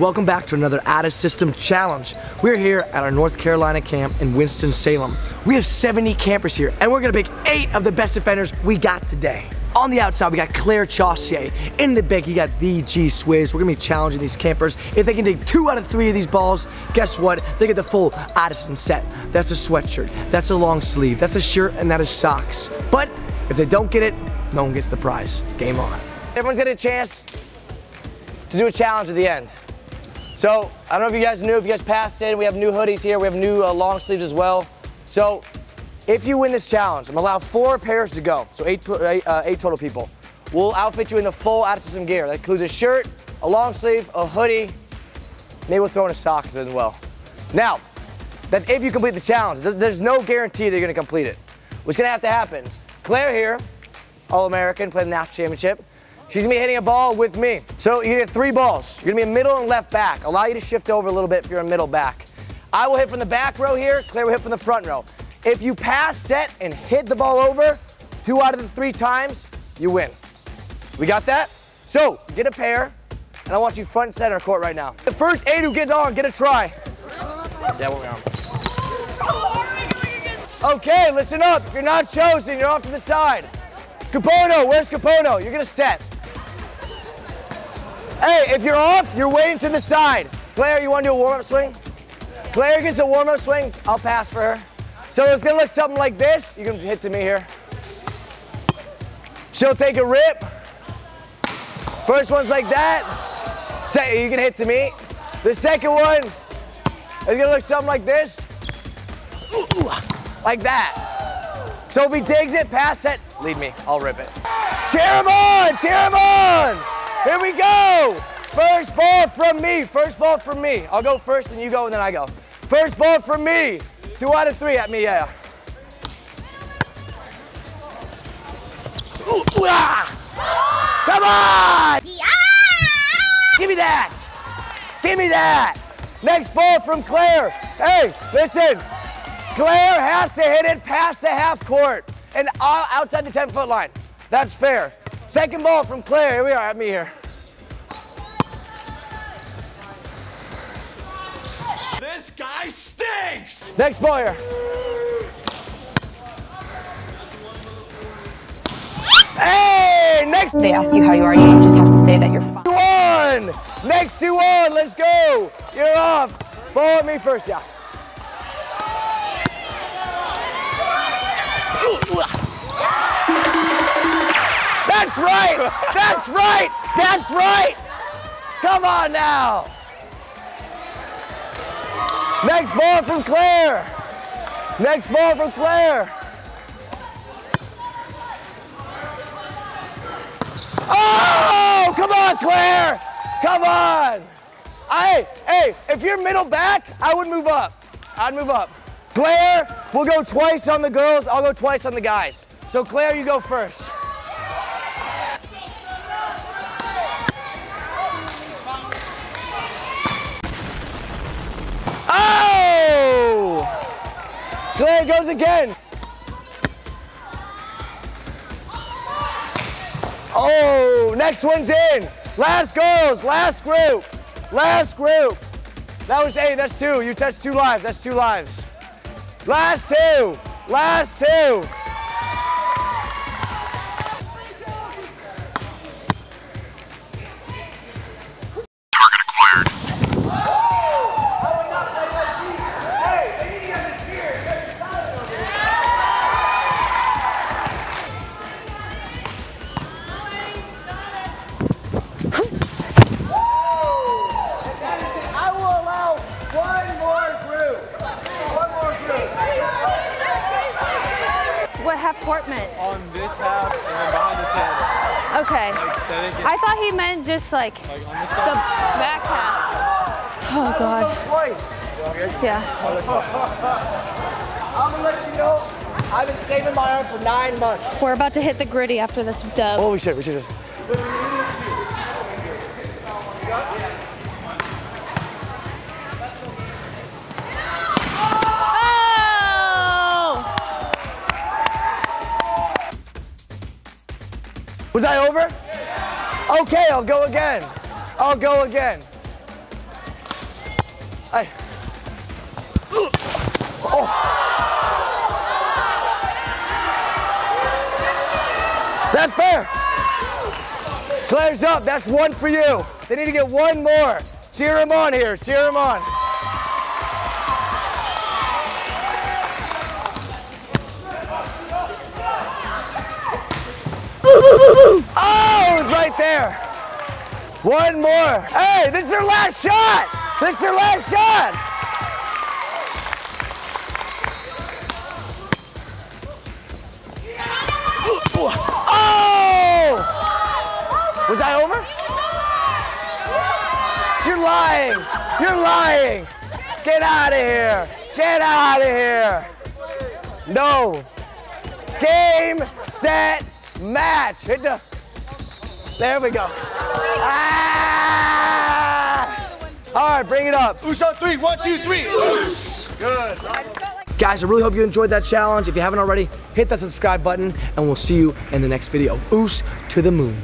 welcome back to another Out of System Challenge. We're here at our North Carolina camp in Winston-Salem. We have 70 campers here, and we're gonna pick eight of the best defenders we got today. On the outside, we got Claire Chaussee. In the big, you got the G Swizz. We're gonna be challenging these campers. If they can take two out of three of these balls, guess what? They get the full Addison set. That's a sweatshirt, that's a long sleeve, that's a shirt, and that is socks. But if they don't get it, no one gets the prize. Game on. Everyone's getting a chance to do a challenge at the end. So, I don't know if you guys knew, if you guys passed in, we have new hoodies here, we have new uh, long sleeves as well. So, if you win this challenge, I'm gonna allow four pairs to go, so eight, uh, eight total people. We'll outfit you in the full Addison gear. That includes a shirt, a long sleeve, a hoodie, maybe we'll throw in a sock as well. Now, that's if you complete the challenge. There's, there's no guarantee that you're gonna complete it. What's gonna have to happen, Claire here, All-American, played the national championship. She's gonna be hitting a ball with me. So you get three balls. You're gonna be a middle and left back. Allow you to shift over a little bit if you're a middle back. I will hit from the back row here, Claire will hit from the front row. If you pass, set, and hit the ball over two out of the three times, you win. We got that? So, get a pair, and I want you front center court right now. The first eight who get on, get a try. Yeah, we're on. Okay, listen up. If you're not chosen, you're off to the side. Capono, where's Capono? You're gonna set. Hey, if you're off, you're waiting to the side. Claire, you wanna do a warm-up swing? Claire gets a warm-up swing, I'll pass for her. So it's gonna look something like this. You can hit to me here. She'll take a rip. First one's like that. Say you can hit to me. The second one is gonna look something like this. Like that. So if he digs it, pass it, lead me, I'll rip it. Cheer him on, cheer him on. Here we go. First ball from me, first ball from me. I'll go first, and you go, and then I go. First ball from me. Two out of three at me, yeah. Ooh, ah! Come on! Give me that! Give me that! Next ball from Claire. Hey, listen. Claire has to hit it past the half court and outside the 10 foot line. That's fair. Second ball from Claire. Here we are at me here. This guy stinks! Next ball here. Hey, next They ask you how you are, you just have to say that you're fine. one. Next to one. Let's go. You're off. Follow me first, yeah. That's right. That's right. That's right. Come on now. Next ball from Claire. Next ball from Claire. Oh, come on, Claire. Come on. Hey, hey, if you're middle back, I would move up. I'd move up. Claire, we'll go twice on the girls. I'll go twice on the guys. So Claire, you go first. Claire goes again. Oh, next one's in. Last goes, last group, last group. That was eight, that's two. You touched two lives, that's two lives. Last two, last two. One more group. One more group. What half court meant? on this half and then behind the 10. Okay. Like, that it gets, I thought he meant just like like on the side. back half. Oh God. Twice. Yeah. I'm gonna let you know, I've been saving my arm for nine months. We're about to hit the gritty after this dub. Oh, we should, we should. Was I over? Okay, I'll go again. I'll go again. Hey. Oh. That's fair. Claire's up. That's one for you. They need to get one more. Cheer him on here. Cheer him on. Oh, it was right there. One more. Hey, this is your last shot. This is your last shot. Oh! Was I over? You're lying. You're lying. Get out of here. Get out of here. No. Game, set, match. Hit the. There we go. Ah! All right, bring it up. On three? One, two, three. Good. Guys, I really hope you enjoyed that challenge. If you haven't already, hit that subscribe button, and we'll see you in the next video. Oos to the moon.